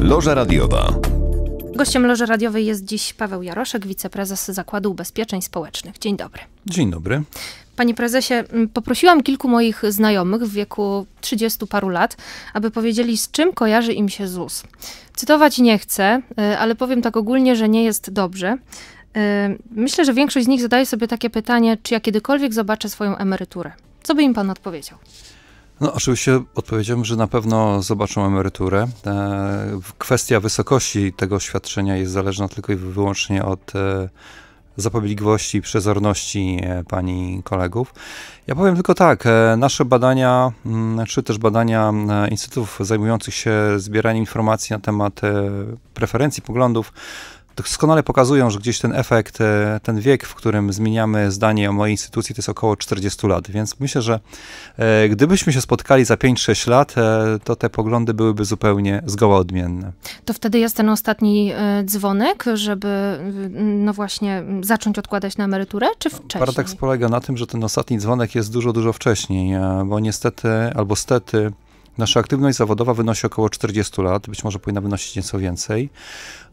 Loża radiowa. Gościem Loży Radiowej jest dziś Paweł Jaroszek, wiceprezes Zakładu Ubezpieczeń Społecznych. Dzień dobry. Dzień dobry. Panie prezesie, poprosiłam kilku moich znajomych w wieku 30 paru lat, aby powiedzieli, z czym kojarzy im się ZUS. Cytować nie chcę, y, ale powiem tak ogólnie, że nie jest dobrze. Y, Myślę, że większość z nich zadaje sobie takie pytanie, czy ja kiedykolwiek zobaczę swoją emeryturę. Co by im pan odpowiedział? No, oczywiście odpowiedziałem, że na pewno zobaczą emeryturę. E, kwestia wysokości tego świadczenia jest zależna tylko i wyłącznie od e, zapobiegliwości i przezorności e, pani kolegów. Ja powiem tylko tak, nasze badania, mm, czy też badania instytutów zajmujących się zbieraniem informacji na temat preferencji, poglądów, doskonale pokazują, że gdzieś ten efekt, e, ten wiek, w którym zmieniamy zdanie o mojej instytucji, to jest około 40 lat. Więc myślę, że e, gdybyśmy się spotkali za 5-6 lat, e, to te poglądy byłyby zupełnie zgoła odmienne. To wtedy jest ten ostatni dzwonek, żeby y, no właśnie zacząć odkładać na emeryturę, czy wcześniej? Paradoks polega na tym, że ten ostatni dzwonek jest dużo, dużo wcześniej, bo niestety albo stety nasza aktywność zawodowa wynosi około 40 lat, być może powinna wynosić nieco więcej,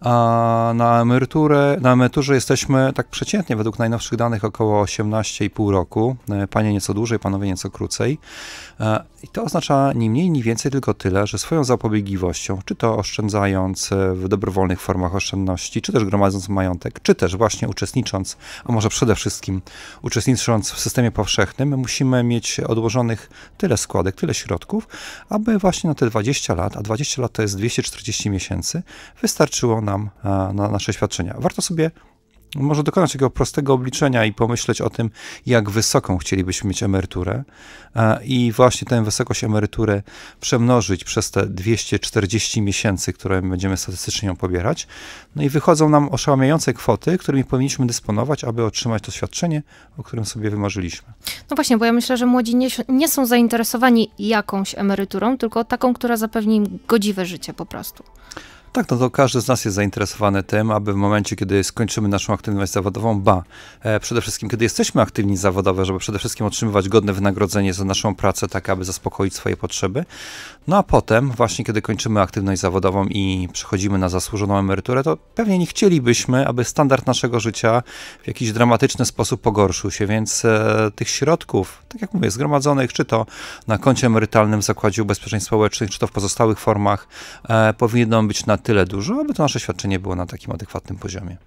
a na emeryturę, na emeryturze jesteśmy tak przeciętnie według najnowszych danych około 18,5 roku, e, panie nieco dłużej, panowie nieco krócej. E, I to oznacza ni mniej, ni więcej, tylko tyle, że swoją zapobiegliwością, czy to oszczędzając e, w dobrowolnych formach oszczędności, czy też gromadząc majątek, czy też właśnie uczestnicząc, a może przede wszystkim uczestnicząc w systemie powszechnym, my musimy mieć odłożonych tyle składek, tyle środków, aby właśnie na te 20 lat, a 20 lat to jest 240 miesięcy, wystarczyło nam e, na nasze świadczenia. Warto sobie może dokonać takiego prostego obliczenia i pomyśleć o tym, jak wysoką chcielibyśmy mieć emeryturę e, i właśnie tę wysokość emerytury przemnożyć przez te 240 miesięcy, które będziemy statystycznie ją pobierać. No i wychodzą nam oszałamiające kwoty, którymi powinniśmy dysponować, aby otrzymać to świadczenie, o którym sobie wymarzyliśmy. No właśnie, bo ja myślę, że młodzi nie, nie są zainteresowani jakąś emeryturą, tylko taką, która zapewni im godziwe życie po prostu. Tak, no to każdy z nas jest zainteresowany tym, aby w momencie, kiedy skończymy naszą aktywność zawodową, ba, e, przede wszystkim, kiedy jesteśmy aktywni zawodowo, żeby przede wszystkim otrzymywać godne wynagrodzenie za naszą pracę, tak aby zaspokoić swoje potrzeby. No a potem, właśnie kiedy kończymy aktywność zawodową i przechodzimy na zasłużoną emeryturę, to pewnie nie chcielibyśmy, aby standard naszego życia w jakiś dramatyczny sposób pogorszył się, więc e, tych środków, tak jak mówię, zgromadzonych, czy to na koncie emerytalnym w Zakładzie Ubezpieczeń Społecznych, czy to w pozostałych formach, e, powinno być na tyle dużo, aby to nasze świadczenie było na takim adekwatnym poziomie.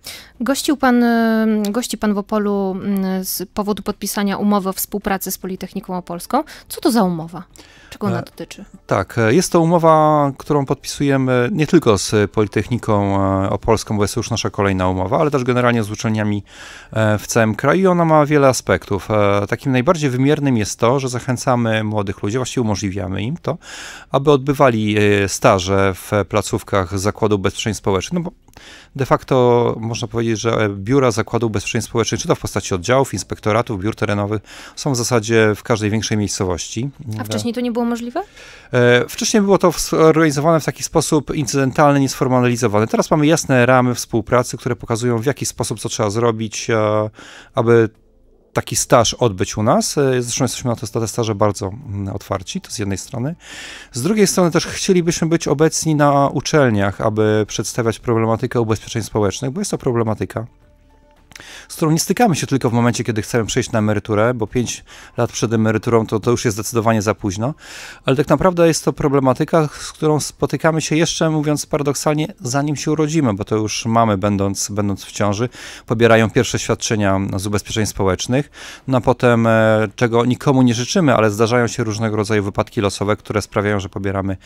Gościł pan, y, gości pan w Opolu z powodu podpisania umowy o współpracy z Politechniką Opolską. Co to za umowa? Czego ona E, dotyczy? Tak, e, jest to umowa, którą podpisujemy nie tylko z Politechniką e, Opolską, bo jest to już nasza kolejna umowa, ale też generalnie z uczelniami w całym kraju i ona ma wiele aspektów. Takim najbardziej wymiernym jest to, że zachęcamy młodych ludzi, właściwie umożliwiamy im to, aby odbywali staże w placówkach Zakładu Ubezpieczeń Społecznych, no bo de facto można powiedzieć, że biura Zakładu Ubezpieczeń Społecznych, czy to w postaci oddziałów, inspektoratów, biur terenowych, są w zasadzie w każdej większej miejscowości. A wcześniej to nie było możliwe? E, Wcześniej było to zorganizowane w taki sposób incydentalny, niesformalizowany. Teraz mamy jasne ramy współpracy, które pokazują w jaki sposób co trzeba zrobić, e, aby taki staż odbyć u nas. E, Zresztą jesteśmy na te, staże bardzo mm, otwarci, to z jednej strony. Z drugiej strony też chcielibyśmy być obecni na uczelniach, aby przedstawiać problematykę ubezpieczeń społecznych, bo jest to problematyka, z którą nie stykamy się tylko w momencie, kiedy chcemy przejść na emeryturę, bo 5 lat przed emeryturą to, to już jest zdecydowanie za późno, ale tak naprawdę jest to problematyka, z którą spotykamy się jeszcze, mówiąc paradoksalnie, zanim się urodzimy, bo to już mamy, będąc, będąc w ciąży, pobierają pierwsze świadczenia z ubezpieczeń społecznych, no a potem, e, czego nikomu nie życzymy, ale zdarzają się różnego rodzaju wypadki losowe, które sprawiają, że pobieramy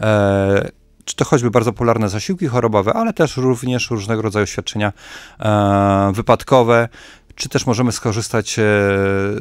e, czy to choćby bardzo popularne zasiłki chorobowe, ale też również różnego rodzaju świadczenia e, wypadkowe, czy też możemy skorzystać e,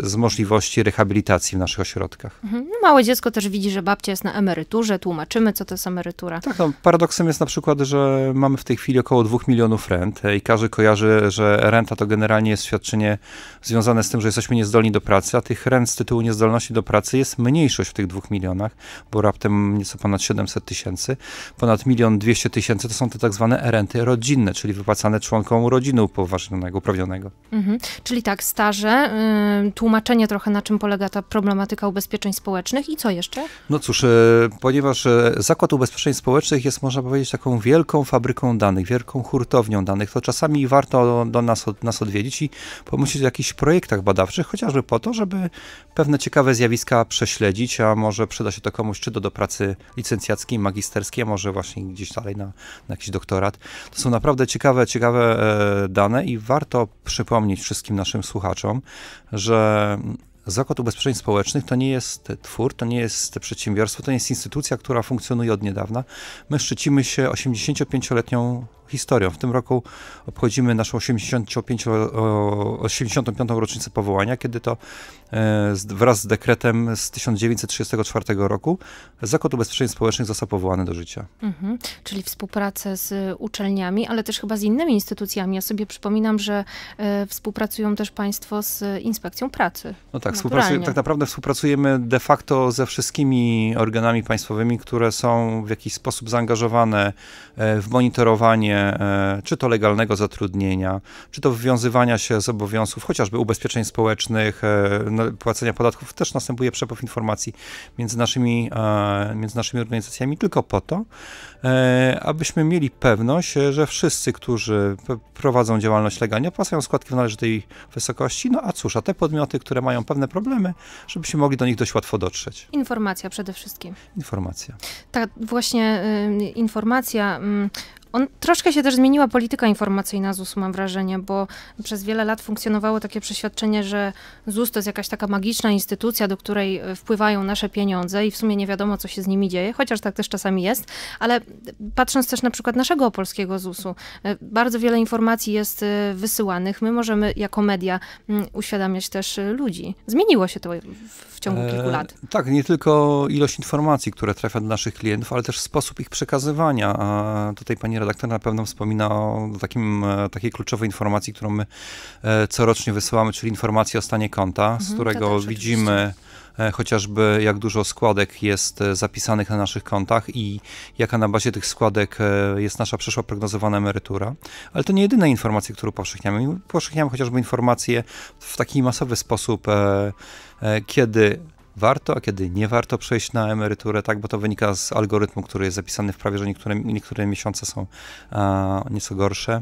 z możliwości rehabilitacji w naszych ośrodkach. Mhm. No, małe dziecko też widzi, że babcia jest na emeryturze, tłumaczymy, co to jest emerytura. Tak, no, paradoksem jest na przykład, że mamy w tej chwili około 2 milionów rent e, i każdy kojarzy, że renta to generalnie jest świadczenie związane z tym, że jesteśmy niezdolni do pracy, a tych rent z tytułu niezdolności do pracy jest mniejszość w tych 2 milionach, bo raptem nieco ponad 700 tysięcy, ponad milion 200 tysięcy to są te tak zwane renty rodzinne, czyli wypłacane członkom rodziny upoważnionego, uprawnionego. Mhm. Czyli tak, staże, y, tłumaczenie trochę na czym polega ta problematyka ubezpieczeń społecznych i co jeszcze? No cóż, e, ponieważ e, Zakład Ubezpieczeń Społecznych jest, można powiedzieć, taką wielką fabryką danych, wielką hurtownią danych, to czasami warto do nas, nas odwiedzić i pomyśleć o jakichś projektach badawczych, chociażby po to, żeby pewne ciekawe zjawiska prześledzić, a może przyda się to komuś czy do, do pracy licencjackiej, magisterskiej, a może właśnie gdzieś dalej na, na jakiś doktorat. To są naprawdę ciekawe, ciekawe e, dane i warto przypomnieć wszystkim naszym słuchaczom, że Zakład Ubezpieczeń Społecznych to nie jest twór, to nie jest przedsiębiorstwo, to nie jest instytucja, która funkcjonuje od niedawna. My szczycimy się 85-letnią historią. W tym roku obchodzimy naszą 85, 85. rocznicę powołania, kiedy to e, wraz z dekretem z 1934 roku Zakład Ubezpieczeń Społecznych został powołany do życia. Mhm. Czyli współpracę z uczelniami, ale też chyba z innymi instytucjami. Ja sobie przypominam, że e, współpracują też Państwo z Inspekcją Pracy. No tak, tak naprawdę współpracujemy de facto ze wszystkimi organami państwowymi, które są w jakiś sposób zaangażowane e, w monitorowanie E, czy to legalnego zatrudnienia, czy to wywiązywania się z obowiązków, chociażby ubezpieczeń społecznych, e, no, płacenia podatków, też następuje przepływ informacji między naszymi, e, między naszymi organizacjami, tylko po to, abyśmy mieli pewność, że wszyscy, którzy prowadzą działalność legalnie, płacają składki w należytej wysokości, no a cóż, a te podmioty, które mają pewne problemy, żebyśmy mogli do nich dość łatwo dotrzeć. Informacja przede wszystkim. Informacja. Tak, właśnie y, informacja. Y, on troszkę się też zmieniła polityka informacyjna ZUS-u, mam wrażenie, bo przez wiele lat funkcjonowało takie przeświadczenie, że ZUS to jest jakaś taka magiczna instytucja, do której e, wpływają nasze pieniądze i w sumie nie wiadomo, co się z nimi dzieje, chociaż tak też czasami jest, ale patrząc też na przykład naszego polskiego ZUS-u, e, bardzo wiele informacji jest e, wysyłanych. My możemy jako media mm, uświadamiać też ludzi. Zmieniło się to w ciągu kilku lat. E, tak, nie tylko ilość informacji, które trafia do naszych klientów, ale też sposób ich przekazywania. A tutaj pani redaktor na pewno wspomina o takim, e, takiej kluczowej informacji, którą my e, corocznie wysyłamy, czyli informacji o stanie konta, mhm, z którego widzimy chociażby jak dużo składek jest zapisanych na naszych kontach i jaka na bazie tych składek jest nasza przyszła prognozowana emerytura. Ale to nie jedyne informacje, które upowszechniamy. Upowszechniamy chociażby informacje w taki masowy sposób E, kiedy warto, a kiedy nie warto przejść na emeryturę, tak, bo to wynika z algorytmu, który jest zapisany w prawie, że niektóre, niektóre miesiące są a, nieco gorsze.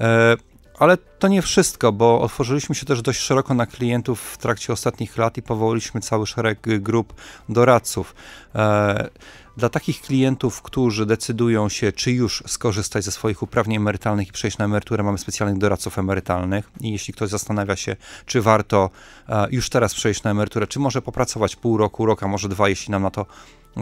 E, ale to nie wszystko, bo otworzyliśmy się też dość szeroko na klientów w trakcie ostatnich lat i powołaliśmy cały szereg grup doradców. E, dla takich klientów, którzy decydują się, czy już skorzystać ze swoich uprawnień emerytalnych i przejść na emeryturę, mamy specjalnych doradców emerytalnych. I jeśli ktoś zastanawia się, czy warto e, już teraz przejść na emeryturę, czy może popracować pół roku, rok, a może dwa, jeśli nam na to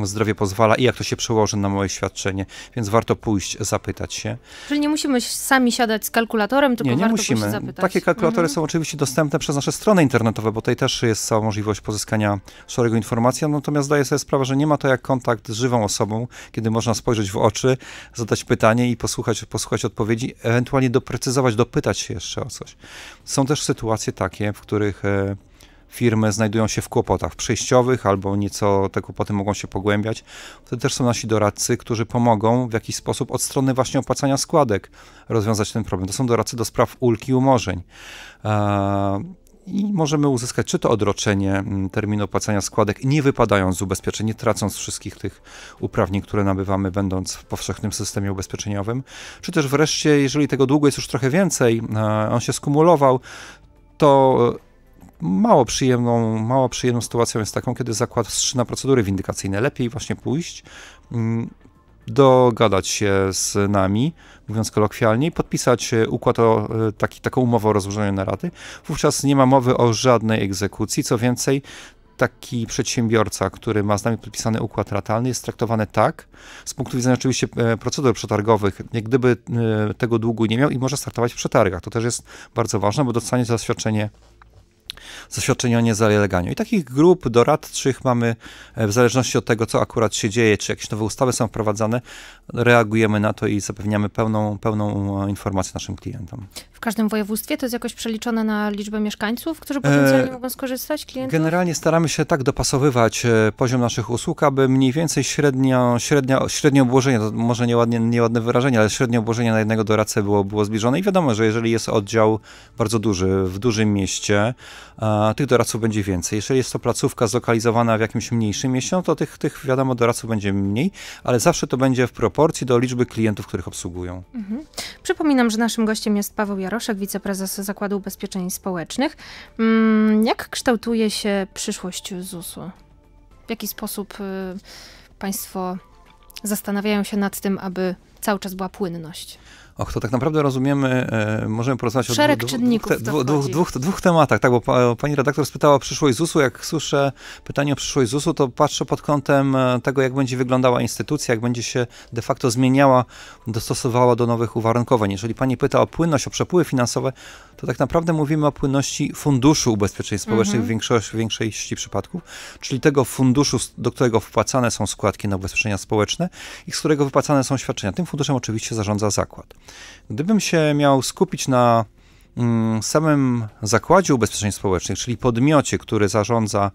zdrowie pozwala i jak to się przełoży na moje świadczenie, więc warto pójść, zapytać się. Czyli nie musimy sami siadać z kalkulatorem, tylko nie, nie warto musimy. zapytać. Takie kalkulatory mhm. są oczywiście dostępne przez nasze strony internetowe, bo tutaj też jest cała możliwość pozyskania szeregu informacji, natomiast zdaję sobie sprawę, że nie ma to jak kontakt z żywą osobą, kiedy można spojrzeć w oczy, zadać pytanie i posłuchać, posłuchać odpowiedzi, ewentualnie doprecyzować, dopytać się jeszcze o coś. Są też sytuacje takie, w których e, firmy znajdują się w kłopotach przejściowych albo nieco te kłopoty mogą się pogłębiać. Wtedy też są nasi doradcy, którzy pomogą w jakiś sposób od strony właśnie opłacania składek rozwiązać ten problem. To są doradcy do spraw ulg i umorzeń. Eee, i możemy uzyskać czy to odroczenie mm, terminu opłacania składek, nie wypadając z ubezpieczeń, nie tracąc wszystkich tych uprawnień, które nabywamy, będąc w powszechnym systemie ubezpieczeniowym, czy też wreszcie, jeżeli tego długu jest już trochę więcej, e, on się skumulował, to mało przyjemną, mało przyjemną sytuacją jest taką, kiedy zakład wstrzyma procedury windykacyjne. Lepiej właśnie pójść, mm, dogadać się z nami, mówiąc kolokwialnie, podpisać układ o e, taki, taką umowę o rozłożeniu na raty. Wówczas nie ma mowy o żadnej egzekucji. Co więcej, taki przedsiębiorca, który ma z nami podpisany układ ratalny, jest traktowany tak, z punktu widzenia oczywiście e, procedur przetargowych, jak gdyby e, tego długu nie miał i może startować w przetargach. To też jest bardzo ważne, bo dostanie zaświadczenie zaświadczenie o niezaleganiu. I takich grup doradczych mamy w zależności od tego, co akurat się dzieje, czy jakieś nowe ustawy są wprowadzane, reagujemy na to i zapewniamy pełną, pełną informację naszym klientom. W każdym województwie to jest jakoś przeliczone na liczbę mieszkańców, którzy potencjalnie e, mogą skorzystać, klientów? Generalnie staramy się tak dopasowywać e, poziom naszych usług, aby mniej więcej średnio, średnio, średnie obłożenie, to może nieładnie, nieładne wyrażenie, ale średnie obłożenie na jednego doradcę było, było zbliżone i wiadomo, że jeżeli jest oddział bardzo duży, w dużym mieście, tych doradców będzie więcej. Jeżeli jest to placówka zlokalizowana w jakimś mniejszym mieście, no to tych, tych wiadomo doradców będzie mniej, ale zawsze to będzie w proporcji do liczby klientów, których obsługują. Mhm. Przypominam, że naszym gościem jest Paweł Jaroszek, wiceprezes Zakładu Ubezpieczeń Społecznych. Mm, jak kształtuje się przyszłość ZUS-u? W jaki sposób y, Państwo zastanawiają się nad tym, aby cały czas była płynność? Och, to tak naprawdę rozumiemy, e, możemy porozmawiać Szereg o dwóch, czynników dwóch, dwóch, dwóch, dwóch, tematach, tak, bo pa, pani redaktor spytała o przyszłość ZUS-u. Jak słyszę pytanie o przyszłość ZUS-u, to patrzę pod kątem e, tego, jak będzie wyglądała instytucja, jak będzie się de facto zmieniała, dostosowała do nowych uwarunkowań. Jeżeli pani pyta o płynność, o przepływy finansowe, to tak naprawdę mówimy o płynności funduszu ubezpieczeń społecznych mhm. w, większości, w większości przypadków, czyli tego funduszu, do którego wpłacane są składki na ubezpieczenia społeczne i z którego wypłacane są świadczenia. Tym funduszem oczywiście zarządza zakład. Gdybym się miał skupić na samym zakładzie ubezpieczeń społecznych, czyli podmiocie, który zarządza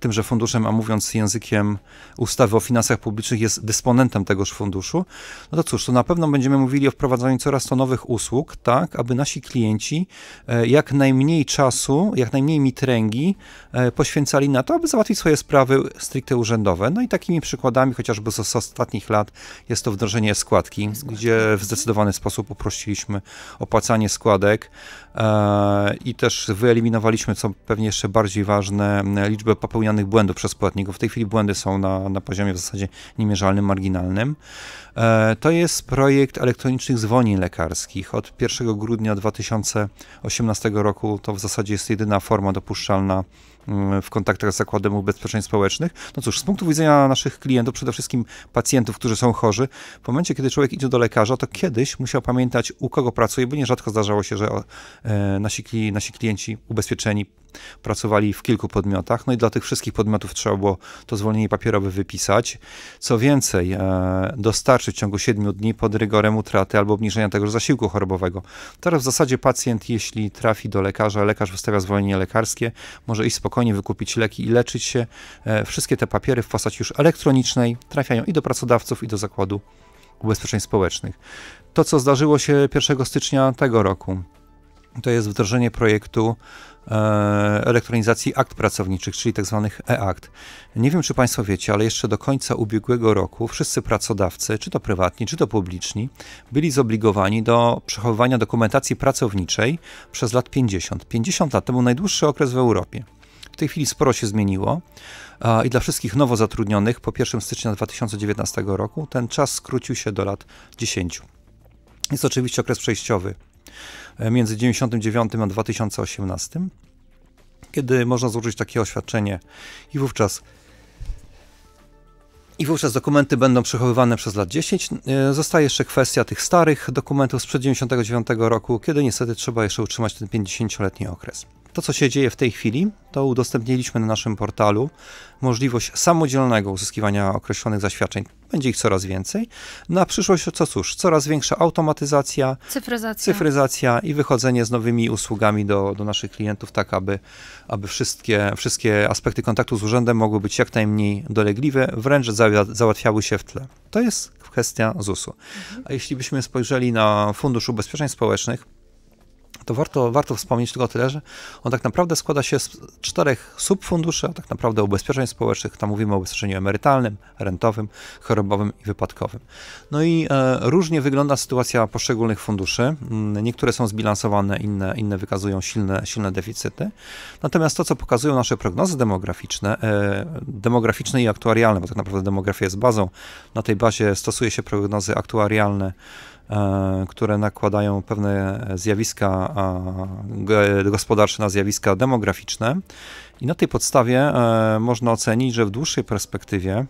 tymże funduszem, a mówiąc językiem ustawy o finansach publicznych, jest dysponentem tegoż funduszu, no to cóż, to na pewno będziemy mówili o wprowadzaniu coraz to nowych usług, tak, aby nasi klienci e, jak najmniej czasu, jak najmniej mitręgi e, poświęcali na to, aby załatwić swoje sprawy stricte urzędowe. No i takimi przykładami, chociażby z ostatnich lat, jest to wdrożenie składki, składki. gdzie w zdecydowany sposób uprościliśmy opłacanie składek, i też wyeliminowaliśmy, co pewnie jeszcze bardziej ważne, liczbę popełnianych błędów przez płatników. W tej chwili błędy są na, na poziomie w zasadzie niemierzalnym, marginalnym. E, to jest projekt elektronicznych zwolnień lekarskich. Od 1 grudnia 2018 roku to w zasadzie jest jedyna forma dopuszczalna w kontaktach z Zakładem Ubezpieczeń Społecznych. No cóż, z punktu widzenia naszych klientów, przede wszystkim pacjentów, którzy są chorzy, w momencie, kiedy człowiek idzie do lekarza, to kiedyś musiał pamiętać, u kogo pracuje, bo nierzadko zdarzało się, że e, nasi, nasi klienci ubezpieczeni pracowali w kilku podmiotach, no i dla tych wszystkich podmiotów trzeba było to zwolnienie papierowe wypisać. Co więcej, e, dostarczyć w ciągu 7 dni pod rygorem utraty albo obniżenia tego zasiłku chorobowego. Teraz w zasadzie pacjent, jeśli trafi do lekarza, lekarz wystawia zwolnienie lekarskie, może iść spokojnie wykupić leki i leczyć się. E, wszystkie te papiery w postaci już elektronicznej trafiają i do pracodawców, i do zakładu ubezpieczeń społecznych. To, co zdarzyło się 1 stycznia tego roku, to jest wdrożenie projektu e, elektronizacji akt pracowniczych, czyli tzw. Tak e-akt. Nie wiem, czy Państwo wiecie, ale jeszcze do końca ubiegłego roku wszyscy pracodawcy, czy to prywatni, czy to publiczni, byli zobligowani do przechowywania dokumentacji pracowniczej przez lat 50. 50 lat to był najdłuższy okres w Europie. W tej chwili sporo się zmieniło i dla wszystkich nowo zatrudnionych po 1 stycznia 2019 roku ten czas skrócił się do lat 10. Jest oczywiście okres przejściowy między 1999 a 2018, kiedy można złożyć takie oświadczenie i wówczas i wówczas dokumenty będą przechowywane przez lat 10. E, zostaje jeszcze kwestia tych starych dokumentów sprzed 1999 roku, kiedy niestety trzeba jeszcze utrzymać ten 50-letni okres. To, co się dzieje w tej chwili, to udostępniliśmy na naszym portalu możliwość samodzielnego uzyskiwania określonych zaświadczeń. Będzie ich coraz więcej. Na przyszłość, co cóż, coraz większa automatyzacja, cyfryzacja, cyfryzacja i wychodzenie z nowymi usługami do, do naszych klientów, tak aby, aby wszystkie, wszystkie aspekty kontaktu z urzędem mogły być jak najmniej dolegliwe, wręcz załatwiały się w tle. To jest kwestia ZUS-u. Mhm. A jeśli byśmy spojrzeli na Fundusz Ubezpieczeń Społecznych, to warto, warto wspomnieć tylko tyle, że on tak naprawdę składa się z czterech subfunduszy, a tak naprawdę ubezpieczeń społecznych. Tam mówimy o ubezpieczeniu emerytalnym, rentowym, chorobowym i wypadkowym. No i e, różnie wygląda sytuacja poszczególnych funduszy. Mm, niektóre są zbilansowane, inne, inne wykazują silne, silne deficyty. Natomiast to, co pokazują nasze prognozy demograficzne, e, demograficzne i aktuarialne, bo tak naprawdę demografia jest bazą, na tej bazie stosuje się prognozy aktuarialne które nakładają pewne zjawiska gospodarcze na zjawiska demograficzne. I na tej podstawie e, można ocenić, że w dłuższej perspektywie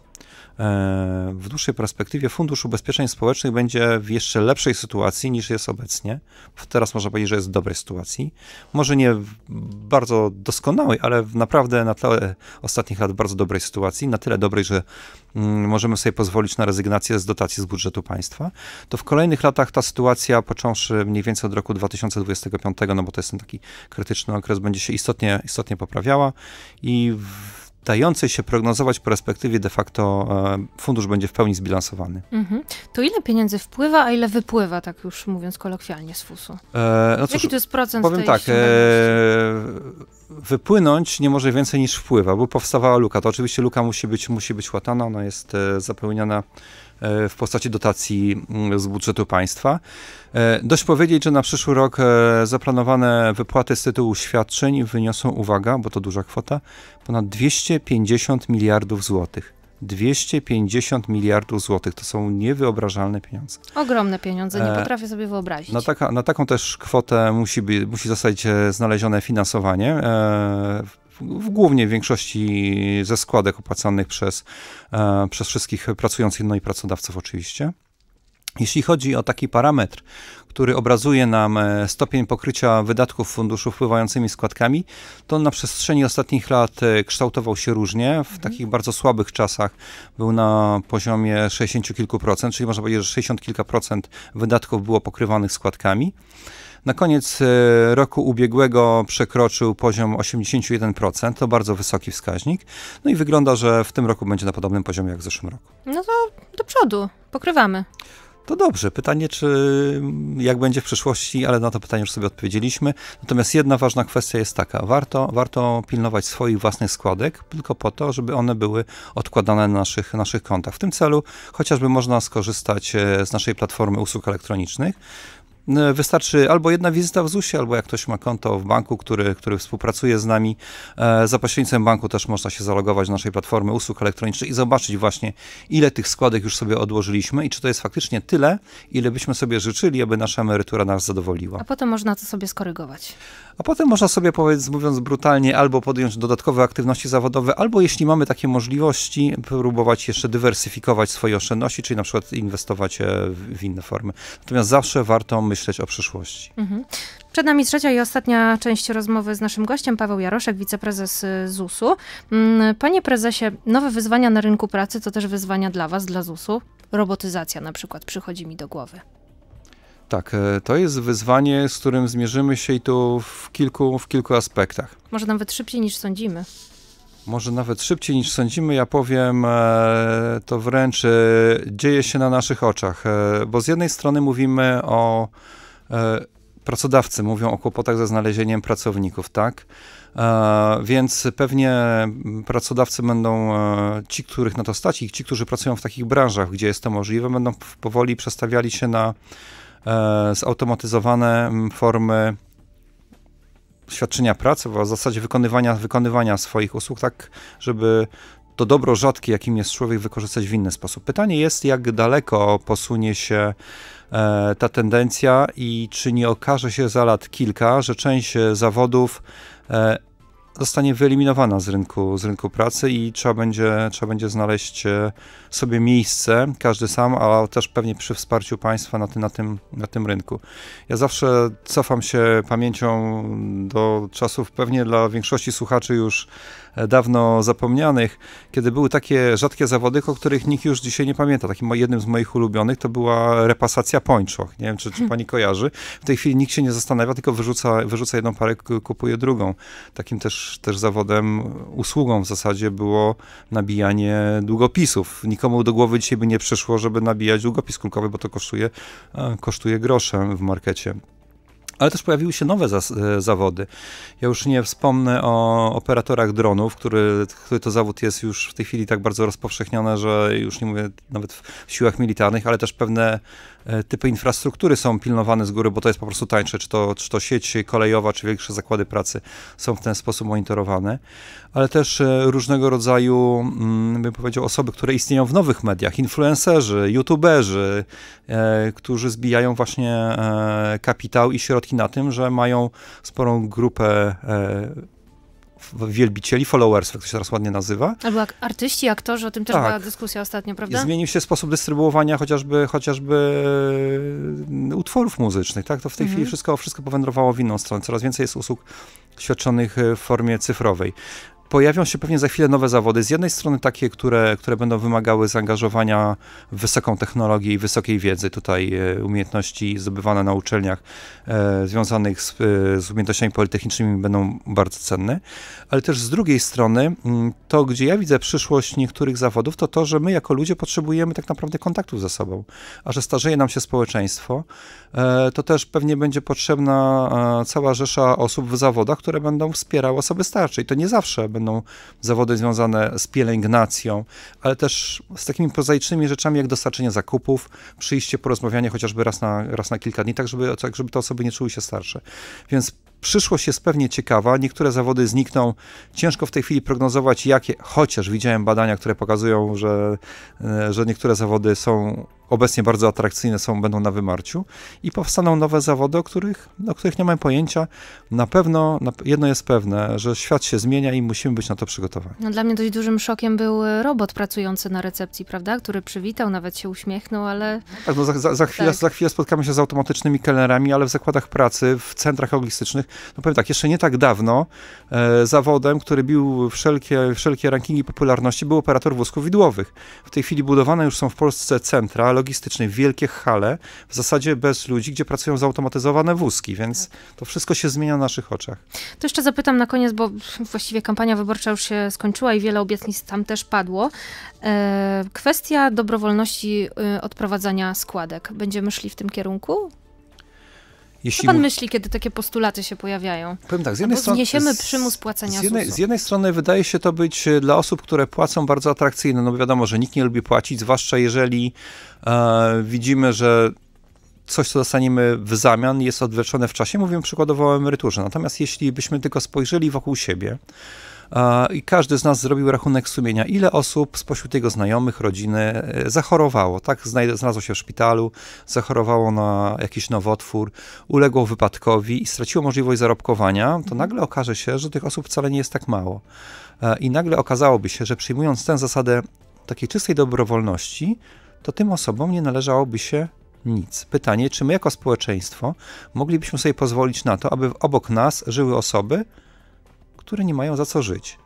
w dłuższej perspektywie Fundusz Ubezpieczeń Społecznych będzie w jeszcze lepszej sytuacji niż jest obecnie. Teraz można powiedzieć, że jest w dobrej sytuacji. Może nie bardzo doskonałej, ale naprawdę na tle ostatnich lat bardzo dobrej sytuacji. Na tyle dobrej, że mm, możemy sobie pozwolić na rezygnację z dotacji z budżetu państwa. To w kolejnych latach ta sytuacja, począwszy mniej więcej od roku 2025, no bo to jest ten taki krytyczny okres, będzie się istotnie, istotnie poprawiała i w dającej się prognozować perspektywie de facto e, fundusz będzie w pełni zbilansowany. Mhm. To ile pieniędzy wpływa, a ile wypływa, tak już mówiąc kolokwialnie z FUS-u? E, no cóż, Jaki to jest procent Powiem tak, e, wypłynąć nie może więcej niż wpływa, bo powstawała luka. To oczywiście luka musi być, musi być łatana, ona jest e, zapełniana w postaci dotacji mm, z budżetu państwa. E, dość powiedzieć, że na przyszły rok e, zaplanowane wypłaty z tytułu świadczeń wyniosą, uwaga, bo to duża kwota, ponad 250 miliardów złotych. 250 miliardów złotych. To są niewyobrażalne pieniądze. Ogromne pieniądze, nie e, potrafię sobie wyobrazić. Na, taka, na taką też kwotę musi, by, musi zostać znalezione finansowanie w głównie w większości ze składek opłacanych przez, e, przez wszystkich pracujących, no i pracodawców oczywiście. Jeśli chodzi o taki parametr, który obrazuje nam e, stopień pokrycia wydatków funduszu wpływającymi składkami, to on na przestrzeni ostatnich lat e, kształtował się różnie. W mhm. takich bardzo słabych czasach był na poziomie 60 kilku procent, czyli można powiedzieć, że 60 kilka procent wydatków było pokrywanych składkami. Na koniec e, roku ubiegłego przekroczył poziom 81%, to bardzo wysoki wskaźnik. No i wygląda, że w tym roku będzie na podobnym poziomie jak w zeszłym roku. No to do przodu, pokrywamy. To dobrze. Pytanie, czy jak będzie w przyszłości, ale na to pytanie już sobie odpowiedzieliśmy. Natomiast jedna ważna kwestia jest taka. Warto, warto pilnować swoich własnych składek tylko po to, żeby one były odkładane na naszych, naszych kontach. W tym celu chociażby można skorzystać e, z naszej platformy usług elektronicznych, wystarczy albo jedna wizyta w ZUS-ie, albo jak ktoś ma konto w banku, który, który współpracuje z nami, e, za pośrednictwem banku też można się zalogować do naszej platformy usług elektronicznych i zobaczyć właśnie, ile tych składek już sobie odłożyliśmy i czy to jest faktycznie tyle, ile byśmy sobie życzyli, aby nasza emerytura nas zadowoliła. A potem można to sobie skorygować. A potem można sobie, powiedzieć, mówiąc brutalnie, albo podjąć dodatkowe aktywności zawodowe, albo jeśli mamy takie możliwości, próbować jeszcze dywersyfikować swoje oszczędności, czyli na przykład inwestować w inne formy. Natomiast zawsze warto myśleć o przyszłości. Mhm. Przed nami trzecia i ostatnia część rozmowy z naszym gościem, Paweł Jaroszek, wiceprezes ZUS-u. Mm, panie prezesie, nowe wyzwania na rynku pracy to też wyzwania dla Was, dla ZUS-u. Robotyzacja na przykład przychodzi mi do głowy. Tak, e, to jest wyzwanie, z którym zmierzymy się i tu w kilku, w kilku aspektach. Może nawet szybciej niż sądzimy. Może nawet szybciej niż sądzimy, ja powiem, e, to wręcz e, dzieje się na naszych oczach, bo z jednej strony mówimy o pracodawcy, mówią o kłopotach ze znalezieniem pracowników, tak? Więc pewnie pracodawcy będą, ci, których na to stać i ci, którzy pracują w takich branżach, gdzie jest to możliwe, będą powoli przestawiali się na E, zautomatyzowane mm, formy świadczenia pracy, w zasadzie wykonywania, wykonywania swoich usług, tak żeby to dobro rzadkie, jakim jest człowiek, wykorzystać w inny sposób. Pytanie jest, jak daleko posunie się e, ta tendencja i czy nie okaże się za lat kilka, że część zawodów e, zostanie wyeliminowana z rynku, z rynku pracy i trzeba będzie, trzeba będzie znaleźć e, sobie miejsce, każdy sam, a też pewnie przy wsparciu państwa na, ty, na, tym, na tym rynku. Ja zawsze cofam się pamięcią do czasów pewnie dla większości słuchaczy już dawno zapomnianych, kiedy były takie rzadkie zawody, o których nikt już dzisiaj nie pamięta. Takim jednym z moich ulubionych to była repasacja pończoch. Nie wiem, czy, czy pani kojarzy. W tej chwili nikt się nie zastanawia, tylko wyrzuca, wyrzuca jedną parę, kupuje drugą. Takim też, też zawodem, usługą w zasadzie było nabijanie długopisów. Nikomu do głowy dzisiaj by nie przyszło, żeby nabijać długopis kulkowy, bo to kosztuje, e, kosztuje grosze w markecie. Ale też pojawiły się nowe e, zawody. Ja już nie wspomnę o operatorach dronów, który, który to zawód jest już w tej chwili tak bardzo rozpowszechniony, że już nie mówię nawet w siłach militarnych, ale też pewne typy infrastruktury są pilnowane z góry, bo to jest po prostu tańsze, czy to, czy to sieć kolejowa, czy większe zakłady pracy są w ten sposób monitorowane, ale też e, różnego rodzaju, mm, bym powiedział, osoby, które istnieją w nowych mediach, influencerzy, youtuberzy, e, którzy zbijają właśnie kapitał i środki na tym, że mają sporą grupę wielbicieli, followersów, jak to się teraz ładnie nazywa. Albo jak artyści, aktorzy, o tym też tak. była dyskusja ostatnio, prawda? Zmienił się sposób dystrybuowania chociażby, chociażby e, utworów muzycznych, tak? To w tej mhm. chwili wszystko, wszystko powędrowało w inną stronę. Coraz więcej jest usług świadczonych e, w formie cyfrowej. Pojawią się pewnie za chwilę nowe zawody. Z jednej strony takie, które, które będą wymagały zaangażowania w wysoką technologię i wysokiej wiedzy. Tutaj e, umiejętności zdobywane na uczelniach e, związanych z, e, z umiejętnościami politechnicznymi będą bardzo cenne. Ale też z drugiej strony mm, to, gdzie ja widzę przyszłość niektórych zawodów, to to, że my jako ludzie potrzebujemy tak naprawdę kontaktów ze sobą. A że starzeje nam się społeczeństwo, e, to też pewnie będzie potrzebna e, cała rzesza osób w zawodach, które będą wspierały osoby starsze. I to nie zawsze będą zawody związane z pielęgnacją, ale też z takimi prozaicznymi rzeczami jak dostarczenie zakupów, przyjście, porozmawianie chociażby raz na, raz na kilka dni, tak żeby, tak żeby te osoby nie czuły się starsze. Więc Przyszłość jest pewnie ciekawa, niektóre zawody znikną. Ciężko w tej chwili prognozować, jakie, chociaż widziałem badania, które pokazują, że, e, że niektóre zawody są obecnie bardzo atrakcyjne, są, będą na wymarciu i powstaną nowe zawody, o których, o których nie mamy pojęcia. Na pewno, na, jedno jest pewne, że świat się zmienia i musimy być na to przygotowani. No, dla mnie dość dużym szokiem był e, robot pracujący na recepcji, prawda, który przywitał, nawet się uśmiechnął, ale... Tak, no za, za, za chwilę, tak. za chwilę spotkamy się z automatycznymi kelnerami, ale w zakładach pracy, w centrach logistycznych no powiem tak, jeszcze nie tak dawno e, zawodem, który bił wszelkie, wszelkie rankingi popularności, był operator wózków widłowych. W tej chwili budowane już są w Polsce centra logistyczne, wielkie hale, w zasadzie bez ludzi, gdzie pracują zautomatyzowane wózki, więc to wszystko się zmienia na naszych oczach. To jeszcze zapytam na koniec, bo właściwie kampania wyborcza już się skończyła i wiele obietnic tam też padło. E, kwestia dobrowolności e, odprowadzania składek. Będziemy szli w tym kierunku? Jeśli Co pan myśli, kiedy takie postulaty się pojawiają? Powiem tak, z jednej strony... Zniesiemy przymus płacenia z jednej, z jednej strony wydaje się to być e, dla osób, które płacą bardzo atrakcyjne, no bo wiadomo, że nikt nie lubi płacić, zwłaszcza jeżeli e, widzimy, że coś, co dostaniemy w zamian, jest odwleczone w czasie. Mówię przykładowo o emeryturze. Natomiast jeśli byśmy tylko spojrzeli wokół siebie, i każdy z nas zrobił rachunek sumienia, ile osób spośród jego znajomych, rodziny e, zachorowało, tak? Znalazło się w szpitalu, zachorowało na jakiś nowotwór, uległo wypadkowi i straciło możliwość zarobkowania, to mhm. nagle okaże się, że tych osób wcale nie jest tak mało. E, I nagle okazałoby się, że przyjmując tę zasadę takiej czystej dobrowolności, to tym osobom nie należałoby się nic. Pytanie, czy my jako społeczeństwo moglibyśmy sobie pozwolić na to, aby obok nas żyły osoby, które nie mają za co żyć.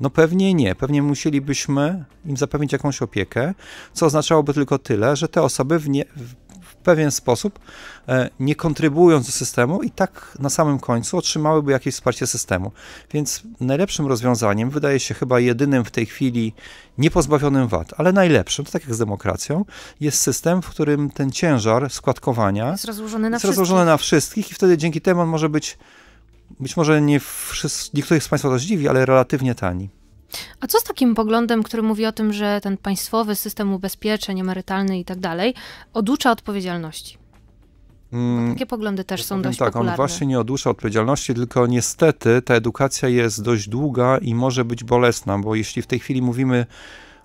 No pewnie nie, pewnie musielibyśmy im zapewnić jakąś opiekę, co oznaczałoby tylko tyle, że te osoby w, nie, w pewien sposób, e, nie kontrybując do systemu, i tak na samym końcu otrzymałyby jakieś wsparcie systemu. Więc najlepszym rozwiązaniem, wydaje się chyba jedynym w tej chwili niepozbawionym VAT, ale najlepszym, to tak jak z demokracją, jest system, w którym ten ciężar składkowania jest rozłożony na, jest rozłożony na wszystkich i wtedy dzięki temu on może być być może nie wszyscy, niektórych z Państwa to zdziwi, ale relatywnie tani. A co z takim poglądem, który mówi o tym, że ten państwowy system ubezpieczeń emerytalny i tak dalej oducza odpowiedzialności? Mm, takie poglądy też są dość tak, popularne. Tak, on właśnie nie odusza odpowiedzialności, tylko niestety ta edukacja jest dość długa i może być bolesna, bo jeśli w tej chwili mówimy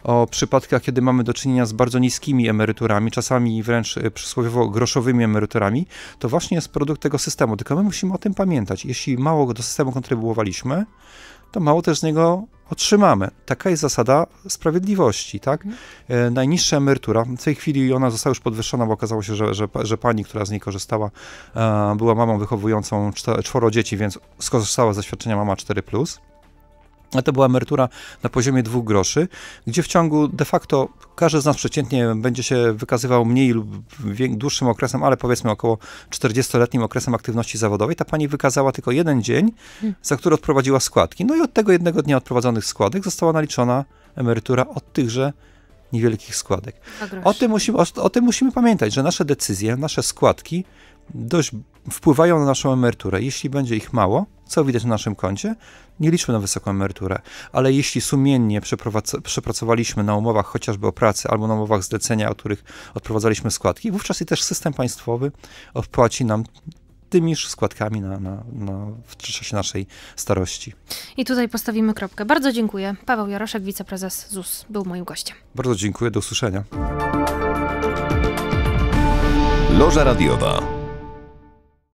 o przypadkach, kiedy mamy do czynienia z bardzo niskimi emeryturami, czasami wręcz e, przysłowiowo groszowymi emeryturami, to właśnie jest produkt tego systemu. Tylko my musimy o tym pamiętać. Jeśli mało do systemu kontrybuowaliśmy, to mało też z niego otrzymamy. Taka jest zasada sprawiedliwości, tak? Mhm. najniższa emerytura, w tej chwili ona została już podwyższona, bo okazało się, że, że, że pani, która z niej korzystała, e, była mamą wychowującą czworo dzieci, więc skorzystała ze świadczenia Mama 4+. A to była emerytura na poziomie dwóch groszy, gdzie w ciągu de facto każdy z nas przeciętnie będzie się wykazywał mniej lub dłuższym okresem, ale powiedzmy około 40-letnim okresem aktywności zawodowej. Ta pani wykazała tylko jeden dzień, za który odprowadziła składki. No i od tego jednego dnia odprowadzonych składek została naliczona emerytura od tychże niewielkich składek. O tym, musimy, o, o tym musimy pamiętać, że nasze decyzje, nasze składki dość wpływają na naszą emeryturę. Jeśli będzie ich mało, co widać na naszym koncie, nie liczmy na wysoką emeryturę, ale jeśli sumiennie przepracowaliśmy na umowach chociażby o pracy albo na umowach zlecenia, o których odprowadzaliśmy składki, wówczas i też system państwowy odpłaci nam tymiż składkami na, na, na, w czasie naszej starości. I tutaj postawimy kropkę. Bardzo dziękuję. Paweł Jaroszek, wiceprezes ZUS, był moim gościem. Bardzo dziękuję, do usłyszenia. Loża radiowa.